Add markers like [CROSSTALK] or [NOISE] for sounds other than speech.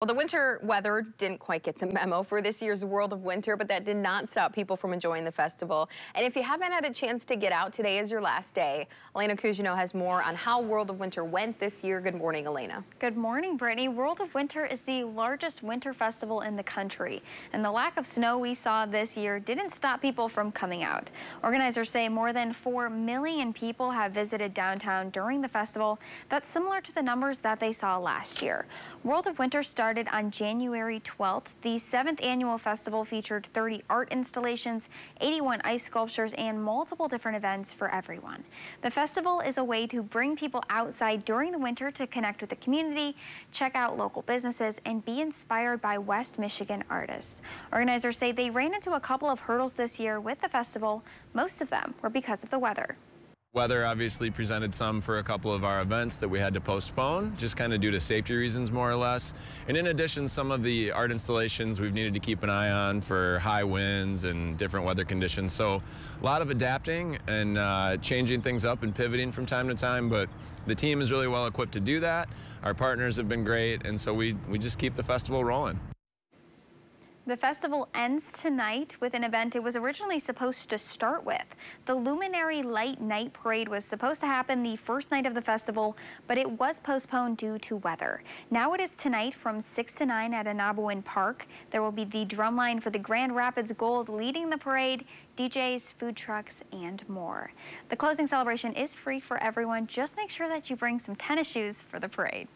Well, the winter weather didn't quite get the [LAUGHS] memo for this year's World of Winter, but that did not stop people from enjoying the festival. And if you haven't had a chance to get out, today is your last day. Elena Cugino has more on how World of Winter went this year. Good morning, Elena. Good morning, Brittany. World of Winter is the largest winter festival in the country, and the lack of snow we saw this year didn't stop people from coming out. Organizers say more than 4 million people have visited downtown during the festival. That's similar to the numbers that they saw last year. World of Winter started started on January 12th. The seventh annual festival featured 30 art installations, 81 ice sculptures, and multiple different events for everyone. The festival is a way to bring people outside during the winter to connect with the community, check out local businesses, and be inspired by West Michigan artists. Organizers say they ran into a couple of hurdles this year with the festival. Most of them were because of the weather. Weather obviously presented some for a couple of our events that we had to postpone, just kind of due to safety reasons, more or less. And in addition, some of the art installations we've needed to keep an eye on for high winds and different weather conditions. So a lot of adapting and uh, changing things up and pivoting from time to time, but the team is really well equipped to do that. Our partners have been great, and so we, we just keep the festival rolling. The festival ends tonight with an event it was originally supposed to start with. The Luminary Light Night Parade was supposed to happen the first night of the festival, but it was postponed due to weather. Now it is tonight from 6 to 9 at Ah-Nab-Awen Park. There will be the drumline for the Grand Rapids Gold leading the parade, DJs, food trucks, and more. The closing celebration is free for everyone. Just make sure that you bring some tennis shoes for the parade.